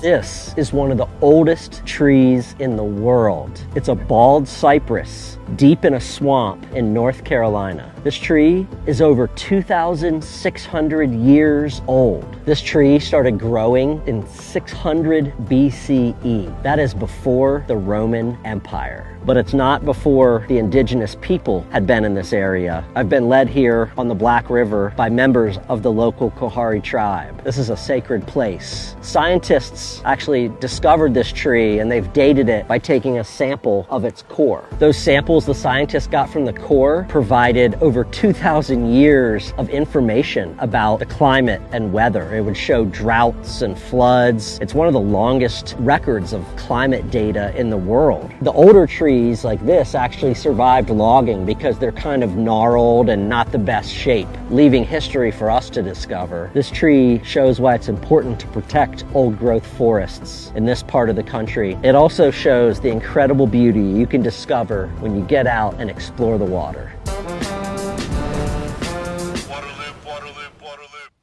This is one of the oldest trees in the world. It's a bald cypress deep in a swamp in North Carolina. This tree is over 2,600 years old. This tree started growing in 600 BCE. That is before the Roman Empire but it's not before the indigenous people had been in this area. I've been led here on the Black River by members of the local Coharie tribe. This is a sacred place. Scientists actually discovered this tree and they've dated it by taking a sample of its core. Those samples the scientists got from the core provided over 2,000 years of information about the climate and weather. It would show droughts and floods. It's one of the longest records of climate data in the world. The older trees like this actually survived logging because they're kind of gnarled and not the best shape, leaving history for us to discover. This tree shows why it's important to protect old growth forests in this part of the country. It also shows the incredible beauty you can discover when you get out and explore the water. Waterloop, Waterloop, Waterloop.